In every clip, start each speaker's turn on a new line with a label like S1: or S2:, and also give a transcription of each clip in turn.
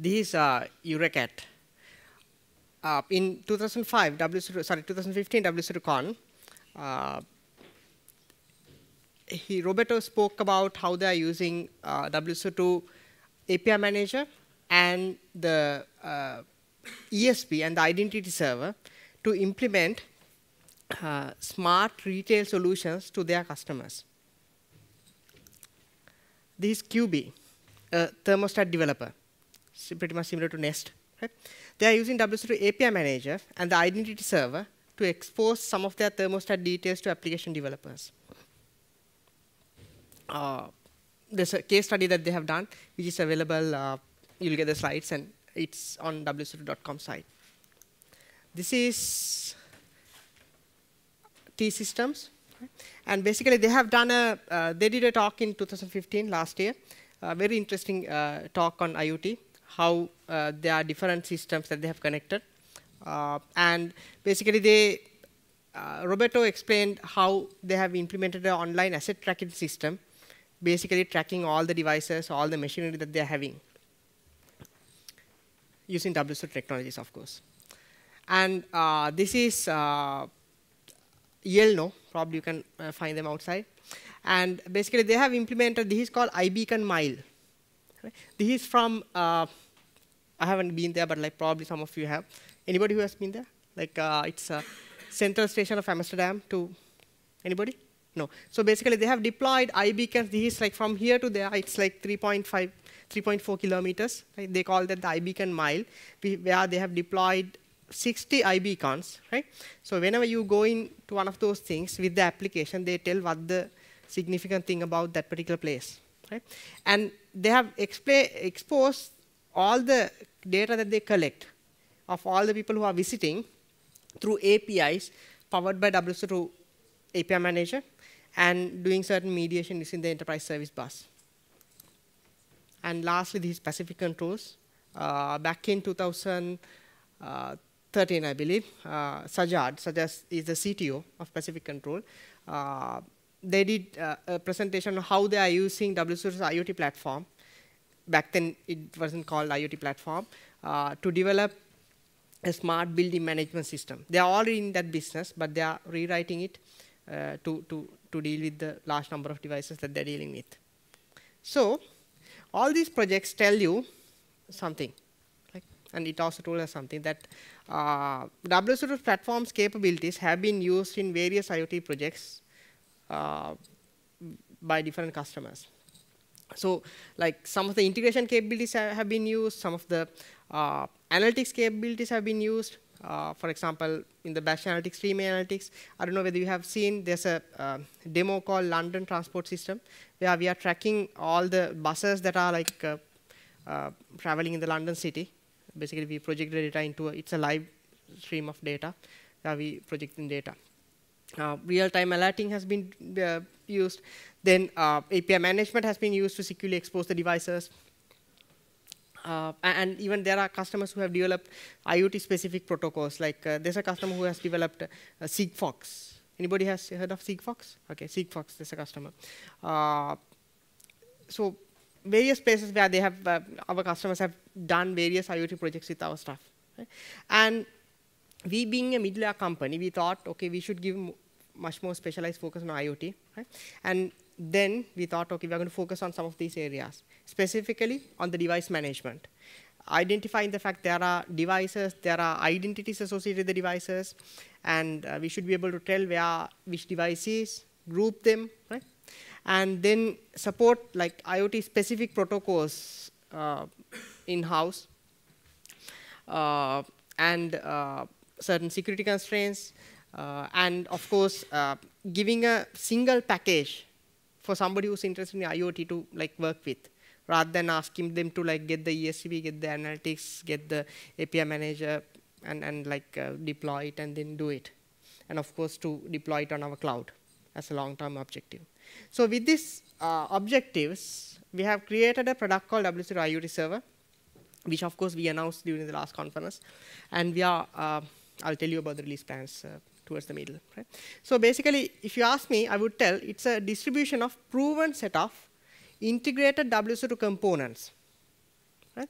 S1: So uh, uh, EURECAT. Uh, in 2005, WSO2, sorry, 2015 WSO2Con, uh, he, Roberto spoke about how they are using uh, WSO2 API manager and the uh, ESB and the identity server to implement uh, smart retail solutions to their customers. This is Quby, a thermostat developer, pretty much similar to Nest. Right? They are using WSO2 API manager and the identity server to expose some of their thermostat details to application developers. Uh, there's a case study that they have done, which is available. Uh, you'll get the slides, and it's on wso2.com site. This is T Systems, and basically they have done a. Uh, they did a talk in 2015 last year. A very interesting uh, talk on IoT, how uh, there are different systems that they have connected, uh, and basically they. Roberto explained how they have implemented an online asset tracking system basically tracking all the devices, all the machinery that they're having using WSO technologies, of course. And uh, this is uh, Yenlo, probably you can uh, find them outside. And basically they have implemented, this is called iBeacon Mile. This is from, uh, I haven't been there, but like probably some of you have. Anybody who has been there? Like uh, it's a central station of Amsterdam to, anybody? No. So basically, they have deployed iBeacons. This is like from here to there, it's like 3.5, 3.4 kilometers. Right? They call that the iBeacon mile, where they have deployed 60 iBeacons. Right? So whenever you go into one of those things with the application, they tell what the significant thing about that particular place. Right? And they have exposed all the data that they collect of all the people who are visiting through APIs powered by WSO2 API Manager and doing certain mediation using the enterprise service bus. And lastly, these specific controls. Uh, back in 2013, I believe, uh, Sajad, Sajad is the CTO of Pacific Control. Uh, they did uh, a presentation on how they are using WSO's IoT platform. Back then, it wasn't called IoT platform, uh, to develop a smart building management system. They are already in that business, but they are rewriting it uh, to, to to deal with the large number of devices that they're dealing with. So all these projects tell you something. Right? And it also told us something that uh, WSO2 platform's capabilities have been used in various IoT projects by different customers. So like some of the integration capabilities have been used, some of the uh, analytics capabilities have been used, uh, for example, in the Batch Analytics, Stream Analytics, I don't know whether you have seen, there's a uh, demo called London Transport System, where we are tracking all the buses that are like uh, uh traveling in the London city. Basically, we project the data into, a, it's a live stream of data, where we project in data. Uh, real-time alerting has been uh, used. Then API management has been used to securely expose the devices. Uh, and even there are customers who have developed IoT-specific protocols. Like uh, there's a customer who has developed uh, Sigfox. Anybody has heard of Sigfox? Okay, Sigfox, there's a customer. Uh, so various places where they have, uh, our customers have done various IoT projects with our stuff. Right? And we being a middleware company, we thought, okay, we should give much more specialized focus on IoT. Right? And then we thought, okay, we're going to focus on some of these areas, specifically on the device management. Identifying the fact there are devices, there are identities associated with the devices, and uh, we should be able to tell where which device is, group them, right? And then support like IoT specific protocols uh, in-house, uh, and uh, certain security constraints, uh, and of course, uh, giving a single package for somebody who's interested in IoT to like work with, rather than asking them to like get the ESB, get the analytics, get the API manager, and, and like uh, deploy it and then do it. And of course, to deploy it on our cloud as a long-term objective. So with these uh, objectives, we have created a product called WSO2 IoT Server, which of course we announced during the last conference. And we are, uh, I'll tell you about the release plans uh, towards the middle. Right? So basically, if you ask me, I would tell it's a distribution of proven set of integrated WSO2 components right?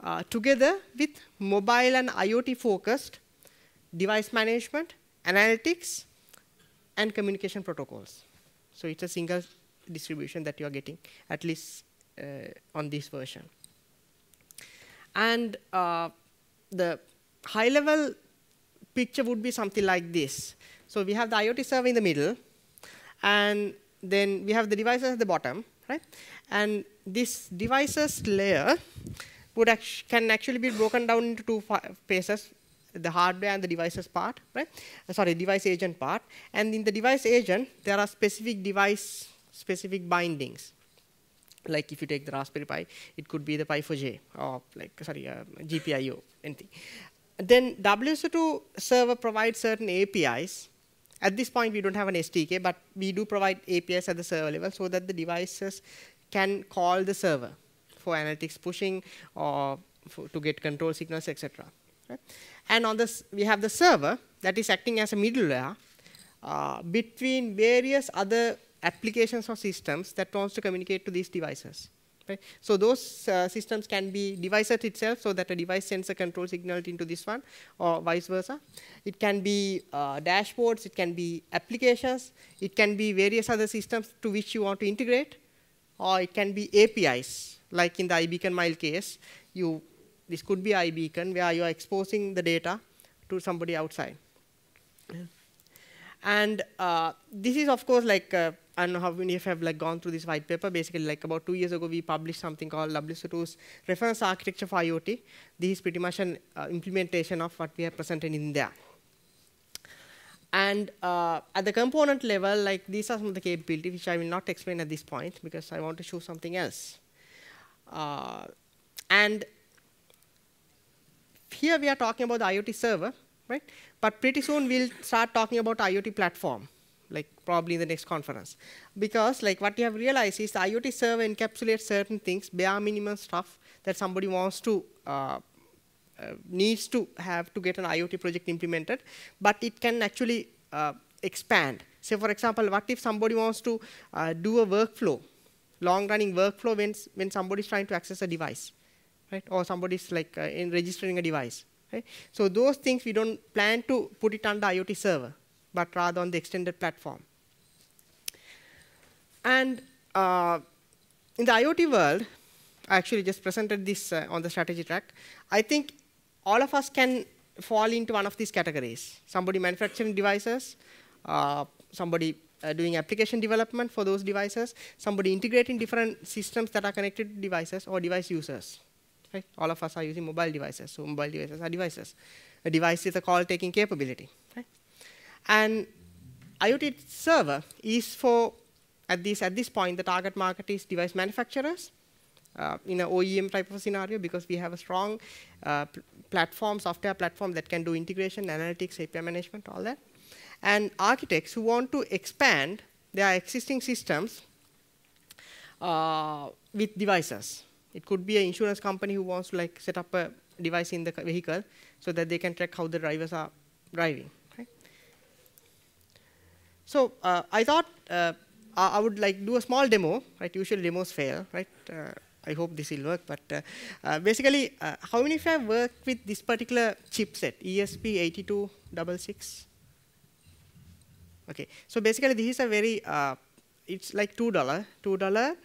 S1: Uh, together with mobile and IoT focused device management, analytics, and communication protocols. So it's a single distribution that you are getting, at least uh, on this version. And uh, the high level picture would be something like this. So we have the IoT server in the middle, and then we have the devices at the bottom, right? And this devices layer would act can actually be broken down into two phases, the hardware and the devices part, right? Uh, sorry, device agent part. And in the device agent, there are specific device specific bindings. Like if you take the Raspberry Pi, it could be the Pi4J or like sorry, uh, GPIO, anything. Then WSO2 server provides certain APIs. At this point, we don't have an SDK, but we do provide APIs at the server level so that the devices can call the server for analytics pushing or to get control signals, etc. And on this, we have the server that is acting as a middleware uh, between various other applications or systems that wants to communicate to these devices. Right? So those uh, systems can be devices itself, so that a device sends a control signal into this one, or vice versa. It can be uh, dashboards, it can be applications, it can be various other systems to which you want to integrate, or it can be APIs, like in the iBeacon mile case. You, this could be iBeacon, where you are exposing the data to somebody outside. And uh, this is, of course, like uh, I don't know how many of you have like gone through this white paper. Basically, like about two years ago, we published something called WSO2's reference architecture for IoT. This is pretty much an uh, implementation of what we have presented in there. And uh, at the component level, like these are some of the capabilities which I will not explain at this point because I want to show something else. Uh, and here we are talking about the IoT server, right? But pretty soon we'll start talking about IoT platform like probably in the next conference. Because like what you have realized is the IoT server encapsulates certain things, bare minimum stuff that somebody wants to uh, uh, needs to have to get an IoT project implemented, but it can actually uh, expand. Say for example, what if somebody wants to uh, do a workflow, long-running workflow when when somebody is trying to access a device, right? Or somebody is like uh, in registering a device. So those things we don't plan to put it under IoT server but rather on the extended platform. And uh, in the IoT world, I actually just presented this uh, on the strategy track. I think all of us can fall into one of these categories. Somebody manufacturing devices, uh, somebody uh, doing application development for those devices, somebody integrating different systems that are connected to devices, or device users. Right? All of us are using mobile devices, so mobile devices are devices. A device is a call-taking capability. Right? And IoT server is for, at this, at this point, the target market is device manufacturers uh, in an OEM type of scenario because we have a strong uh, platform, software platform that can do integration, analytics, API management, all that. And architects who want to expand their existing systems uh, with devices. It could be an insurance company who wants to like set up a device in the vehicle so that they can track how the drivers are driving. So uh, I thought uh, I would like do a small demo, right? Usually demos fail, right? Uh, I hope this will work, but uh, uh, basically, uh, how many of you have worked with this particular chipset, ESP8266? Okay, so basically this is a very, it's like $2, $2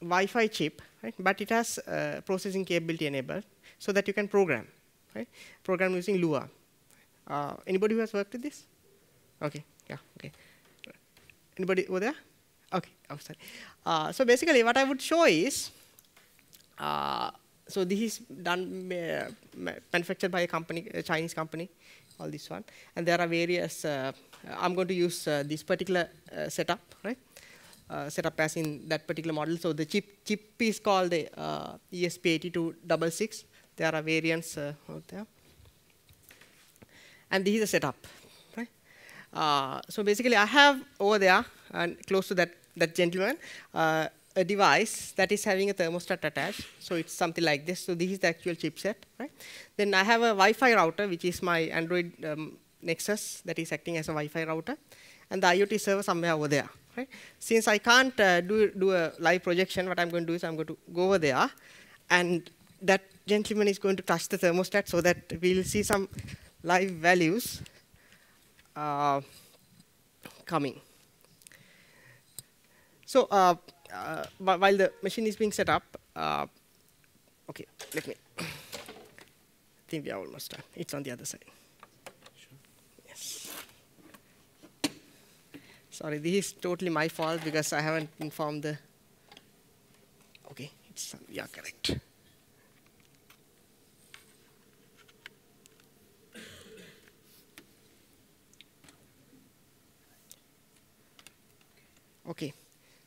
S1: Wi-Fi chip, right? But it has processing capability enabled so that you can program, right? Program using Lua. anybody who has worked with this? Okay. Yeah, okay. Anybody over there? Okay, oh, sorry. Uh, so basically what I would show is, uh, so this is done, uh, manufactured by a company, a Chinese company, all this one. And there are various, uh, I'm going to use uh, this particular uh, setup, right? Setup as in that particular model. So the chip, chip is called the ESP8266. There are variants out there. And this is the setup. Uh, so basically, I have over there, and close to that, that gentleman, uh, a device that is having a thermostat attached. So it's something like this. So this is the actual chipset, right? Then I have a Wi-Fi router, which is my Android um, Nexus that is acting as a Wi-Fi router. And the IoT server somewhere over there. Right? Since I can't uh, do, do a live projection, what I'm going to do is I'm going to go over there, and that gentleman is going to touch the thermostat so that we'll see some live values uh, coming. So uh, uh, while the machine is being set up, uh, okay, let me. I think we are almost done. It's on the other side. Yes. Sorry, this is totally my fault because I haven't informed the. Okay, it's yeah correct. Okay,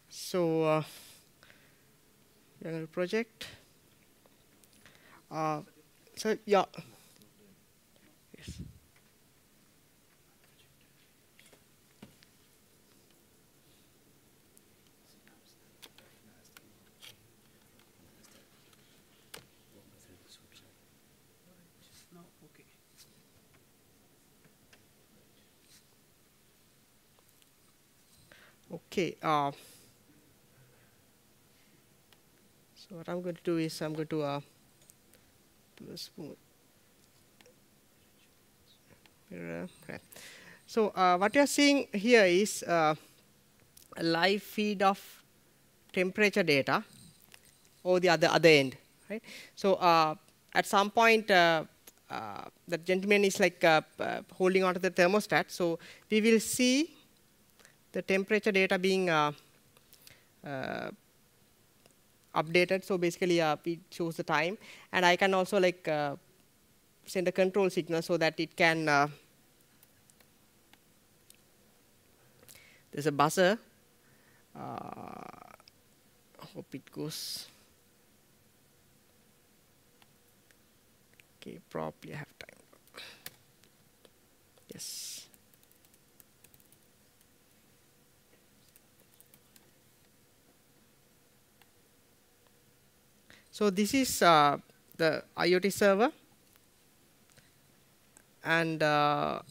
S1: so uh, project. Uh, so yeah. Yes. Okay. Uh, so what I'm going to do is I'm going to uh, do a smooth. Okay. So uh, what you're seeing here is uh, a live feed of temperature data or the other other end, right? So uh, at some point, uh, uh, the gentleman is like holding onto the thermostat. So we will see the temperature data being uh, uh, updated. So basically, uh, it shows the time, and I can also like uh, send a control signal so that it can. Uh, there's a buzzer. hope it goes. Okay, probably I have time. Yes. So this is uh, the IoT server. And uh,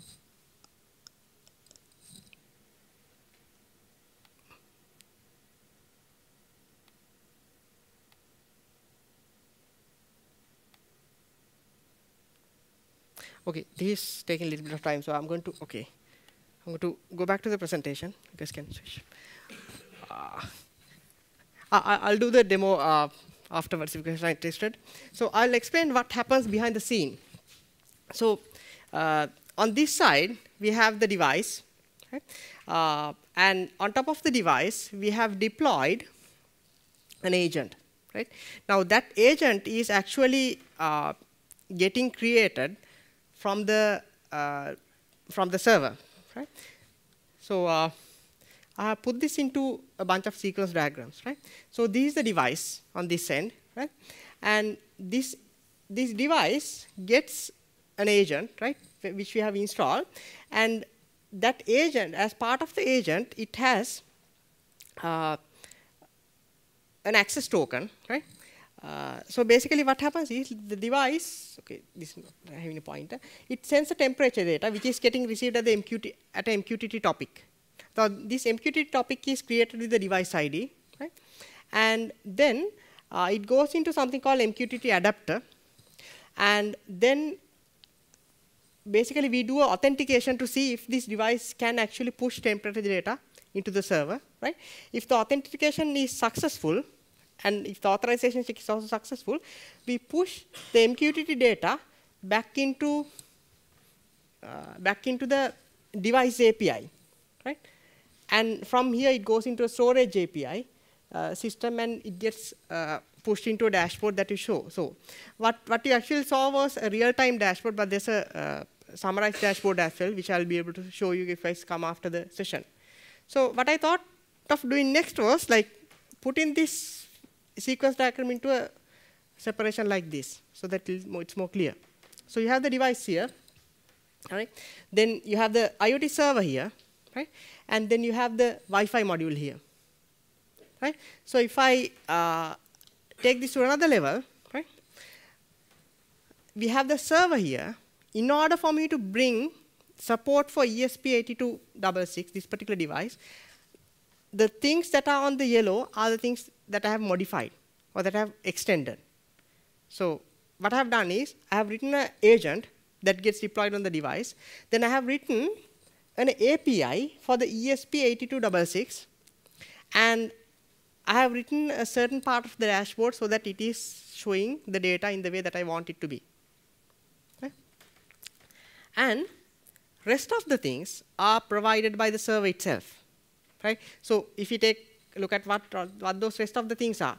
S1: okay, this is taking a little bit of time, so I'm going to, okay, I'm going to go back to the presentation. You guys can switch. Uh, I, will do the demo uh, afterwards if you guys are interested. So I'll explain what happens behind the scene. So uh, on this side, we have the device. Okay? Uh, and on top of the device, we have deployed an agent. Right? Now that agent is actually uh, getting created from the uh, from the server. Right? So uh, I have put this into a bunch of sequence diagrams, right? So this is the device on this end, right? And this, this device gets an agent, right, which we have installed. And that agent, as part of the agent, it has uh, an access token, right? Uh, so basically what happens is the device, okay, this is having a pointer, it sends a temperature data which is getting received at the MQT, at a MQTT topic, so this MQTT topic is created with the device ID, right? And then uh, it goes into something called MQTT adapter. And then basically we do authentication to see if this device can actually push temperature data into the server, right? If the authentication is successful, and if the authorization check is also successful, we push the MQTT data back into uh, back into the device API, right? And from here, it goes into a storage API uh, system, and it gets uh, pushed into a dashboard that you show. So what, what you actually saw was a real-time dashboard, but there's a uh, summarized dashboard as well, which I'll be able to show you if I come after the session. So what I thought of doing next was like putting this sequence diagram into a separation like this, so that it's more clear. So you have the device here, all right? Then you have the IoT server here, right? And then you have the Wi-Fi module here, right? So if I uh, take this to another level, right? We have the server here. In order for me to bring support for ESP8266, this particular device, the things that are on the yellow are the things that I have modified or that I have extended. So what I have done is I have written an agent that gets deployed on the device. Then I have written an API for the ESP8266. And I have written a certain part of the dashboard so that it is showing the data in the way that I want it to be. Okay? And rest of the things are provided by the server itself. Right? So if you take a look at what, what those rest of the things are,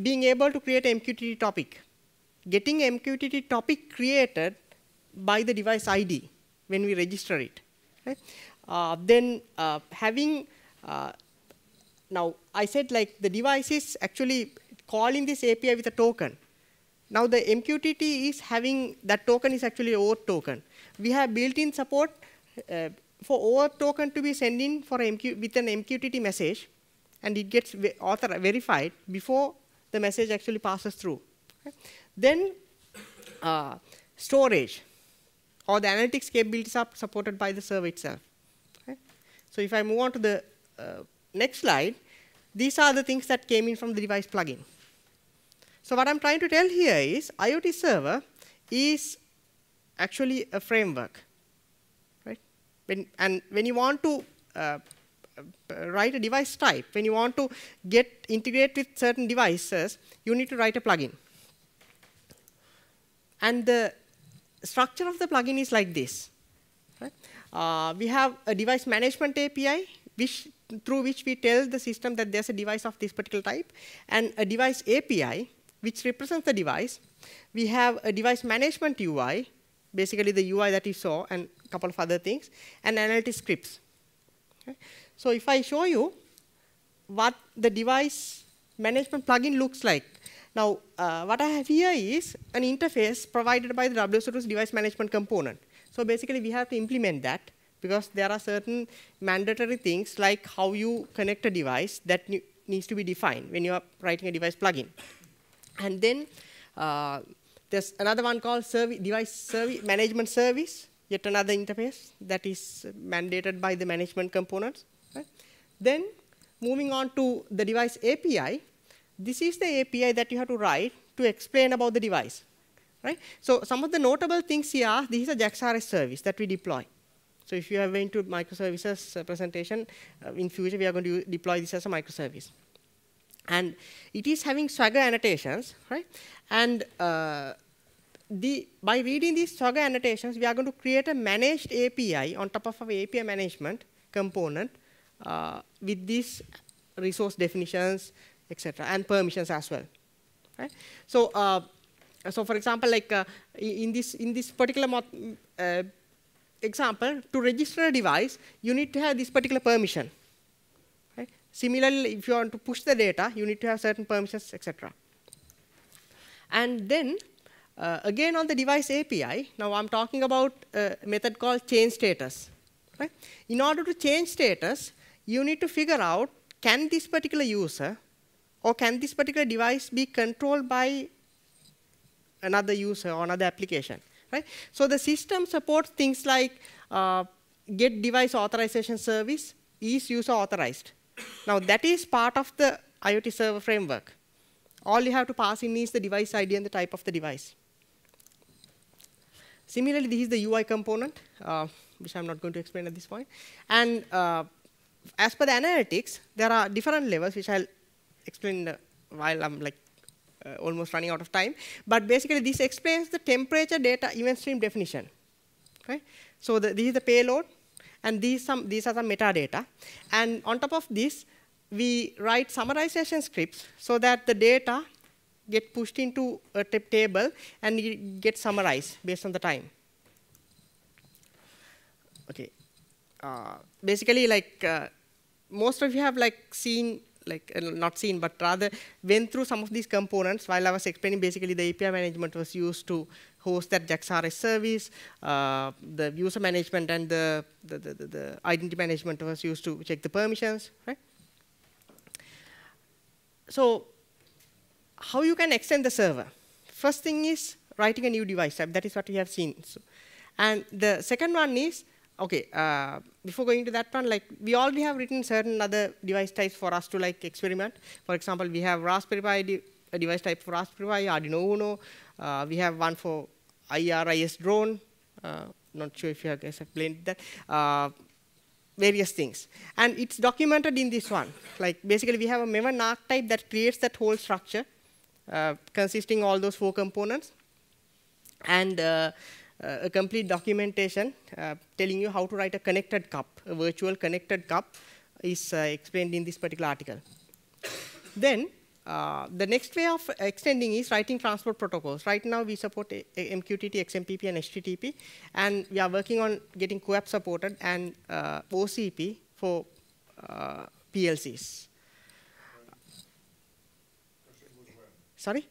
S1: being able to create MQTT topic, getting MQTT topic created by the device ID when we register it. Right? Uh, then uh, having, uh, now I said like the device is actually calling this API with a token. Now the MQTT is having, that token is actually OAuth token. We have built-in support uh, for OAuth token to be sent in for MQ, with an MQTT message, and it gets author verified before the message actually passes through. Okay? Then uh, storage or the analytics capabilities are supported by the server itself. Okay? So if I move on to the uh, next slide, these are the things that came in from the device plugin. So what I'm trying to tell here is IoT server is actually a framework. Right? When, and when you want to uh, uh, write a device type, when you want to get integrate with certain devices, you need to write a plugin. And the structure of the plugin is like this. Right? Uh, we have a device management API, which, through which we tell the system that there's a device of this particular type, and a device API, which represents the device. We have a device management UI, basically the UI that you saw, and a couple of other things, and analytics scripts. Okay? So if I show you what the device management plugin looks like, now, uh, what I have here is an interface provided by the WSO2's device management component. So basically, we have to implement that because there are certain mandatory things like how you connect a device that needs to be defined when you are writing a device plugin. And then uh, there's another one called device management service, yet another interface that is mandated by the management components. Right? Then moving on to the device API, this is the API that you have to write to explain about the device. Right? So some of the notable things here, this is a JAX-RS service that we deploy. So if you have been to microservices uh, presentation, uh, in future we are going to deploy this as a microservice. And it is having Swagger annotations, right? And uh, the, by reading these Swagger annotations, we are going to create a managed API on top of our API management component uh, with these resource definitions, etc., and permissions as well. Right? So, uh, so for example, like uh, in this in this particular uh, example, to register a device, you need to have this particular permission. Right? Similarly, if you want to push the data, you need to have certain permissions, etc. And then uh, again on the device API, now I'm talking about a method called change status. Right? In order to change status, you need to figure out can this particular user or can this particular device be controlled by another user or another application? Right? So the system supports things like uh, get device authorization service is user authorized. Now that is part of the IoT server framework. All you have to pass in is the device ID and the type of the device. Similarly, this is the UI component, uh, which I'm not going to explain at this point. And uh, as per the analytics, there are different levels, which I'll explain while I'm like uh, almost running out of time. But basically, this explains the temperature data event stream definition. Right? So the, this is the payload, and these, some, these are some metadata. And on top of this, we write summarization scripts so that the data get pushed into a table and it summarized based on the time. Okay. Uh, basically, like uh, most of you have like seen like uh, not seen, but rather went through some of these components while I was explaining basically the API management was used to host that JAX-RS service, uh, the user management and the, the, the, the, identity management was used to check the permissions, right? So how you can extend the server? First thing is writing a new device type. That is what we have seen. So, and the second one is okay, uh, before going to that one, like we already have written certain other device types for us to like experiment. For example, we have Raspberry Pi de a device type for Raspberry Pi, Arduino Uno. Uh, we have one for IRIS drone. Uh, not sure if you guys have played that. Uh, various things. And it's documented in this one. Like basically we have a Maven archetype that creates that whole structure uh, consisting all those four components. And uh, a complete documentation uh, telling you how to write a connected cup, a virtual connected cup is uh, explained in this particular article. then uh, the next way of extending is writing transport protocols. Right now, we support a, a MQTT, XMPP, and HTTP, and we are working on getting CoAP supported and uh, OCP for uh, PLCs. Sorry?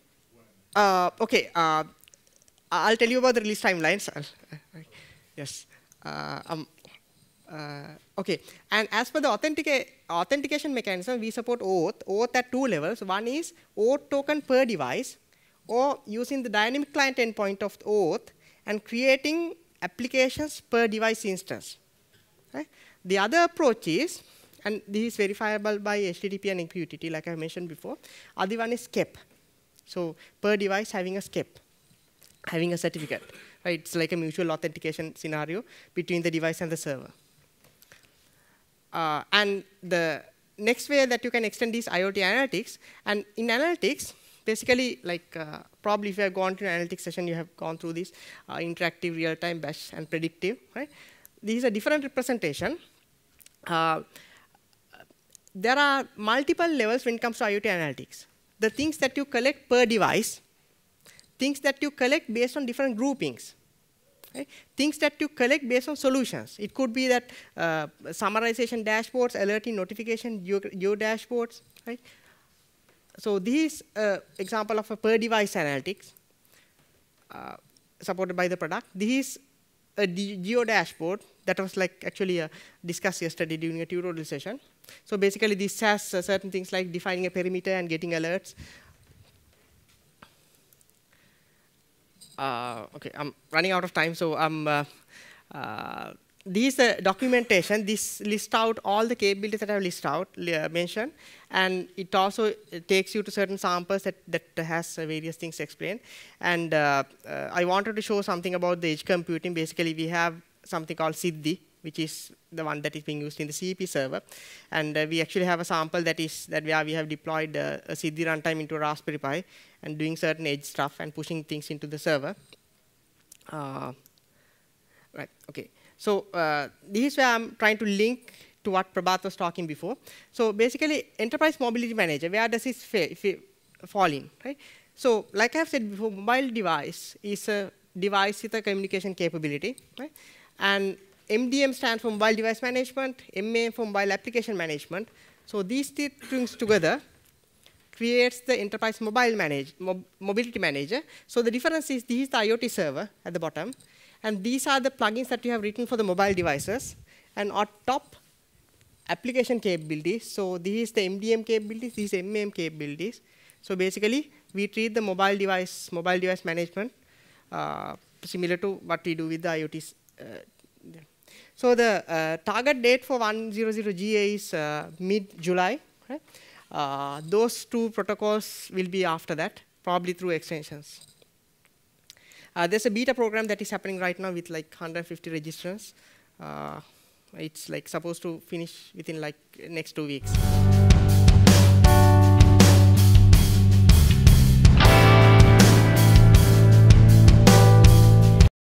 S1: Uh, okay, uh, I'll tell you about the release timelines. yes. Uh, um, uh, okay, and as for the authentica authentication mechanism, we support OAuth. OAuth at two levels. One is OAuth token per device, or using the dynamic client endpoint of OAuth and creating applications per device instance. Okay? The other approach is, and this is verifiable by HTTP and MQTT, like I mentioned before. Other one is SCEP. So per device having a SCEP, having a certificate. Right? It's like a mutual authentication scenario between the device and the server. Uh, and the next way that you can extend these IoT analytics, and in analytics, basically, like uh, probably if you have gone to an analytics session, you have gone through this uh, interactive, real-time, batch, and predictive, right? This is a different representation. Uh, there are multiple levels when it comes to IoT analytics. The things that you collect per device, things that you collect based on different groupings. Things that you collect based on solutions. It could be that uh, summarization dashboards, alerting notification, your dashboards. Right? So this is uh, example of a per device analytics uh, supported by the product. This is a geo dashboard that was like actually uh, discussed yesterday during a tutorial session. So basically this has uh, certain things like defining a perimeter and getting alerts, okay, I'm running out of time, so I'm. Uh, uh, this uh, documentation, this lists out all the capabilities that I've listed out, uh, mentioned, and it also takes you to certain samples that, that has various things explained. And I wanted to show something about the edge computing. Basically, we have something called Siddhi, which is the one that is being used in the CEP server. And uh, we actually have a sample that is that where we have deployed uh, a Siddhi runtime into a Raspberry Pi and doing certain edge stuff and pushing things into the server. Uh, right. Okay. So uh, this is where I'm trying to link to what Prabhat was talking before. So basically, enterprise mobility manager. Where does it fall in? Right. So like I've said before, mobile device is a device with a communication capability. Right. And MDM stands for Mobile Device Management, MAM for Mobile Application Management. So these three things together creates the Enterprise Mobile manage, mob, Mobility Manager. So the difference is this is the IoT server at the bottom, and these are the plugins that you have written for the mobile devices. And on top, application capabilities. So this is the MDM capabilities, these MAM capabilities. So basically, we treat the mobile device, mobile device management uh, similar to what we do with the IoT uh, so the uh, target date for 100GA is uh, mid-July. Right? Uh, those two protocols will be after that, probably through extensions. There's a beta program that is happening right now with like 150 registrants. It's like supposed to finish within like next two weeks.